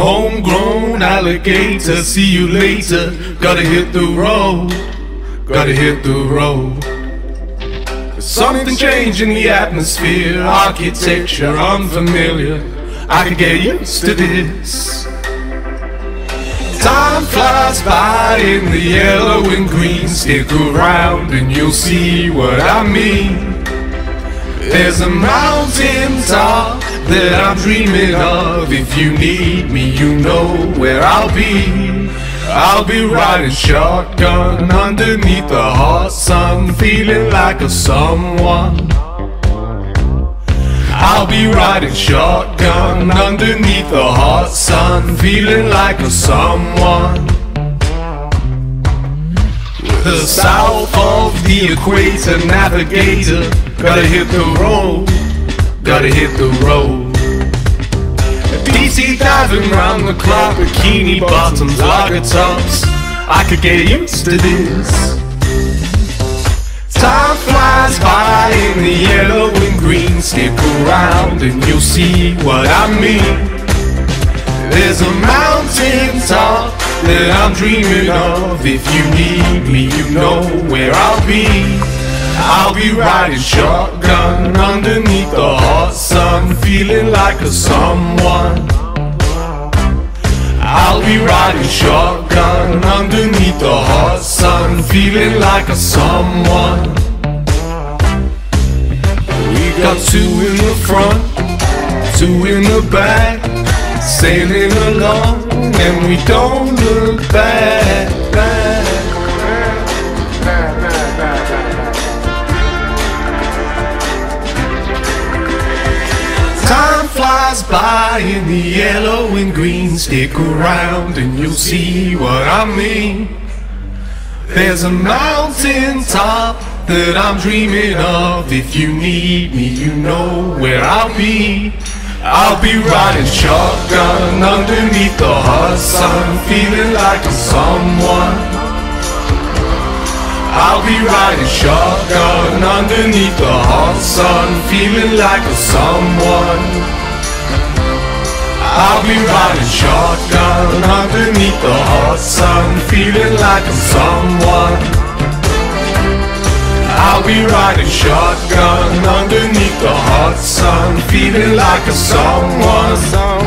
Homegrown alligator, see you later. Gotta hit the road, gotta hit the road. Something changed in the atmosphere, architecture unfamiliar. I could get used to this. Time flies by in the yellow and green. Stick around and you'll see what I mean. There's a mountain top that I'm dreaming of. If you need me, you know where I'll be. I'll be riding shotgun underneath the hot sun, feeling like a someone. I'll be riding shotgun underneath the hot sun, feeling like a someone. The south of the equator navigator, gotta hit the road, gotta hit the road. deep sea diving round the clock, bikini bottoms, lager tops. I could get used to this. Time flies by in the yellow and green. Stick around and you'll see what I mean. There's a mountain top that I'm dreaming of. If you need me, you know where I'll be. I'll be riding shotgun underneath the hot sun, feeling like a someone. I'll be riding shotgun underneath the hot sun, feeling like a someone. We got two in the front, two in the back, sailing along, and we don't look back. Flies by in the yellow and green. Stick around and you'll see what I mean. There's a mountain top that I'm dreaming of. If you need me, you know where I'll be. I'll be riding shotgun underneath the hot sun, feeling like a someone. I'll be riding shotgun underneath the hot sun, feeling like a someone. I'll be riding shotgun underneath the hot sun, feeling like a someone. I'll be riding shotgun underneath the hot sun, feeling like a someone.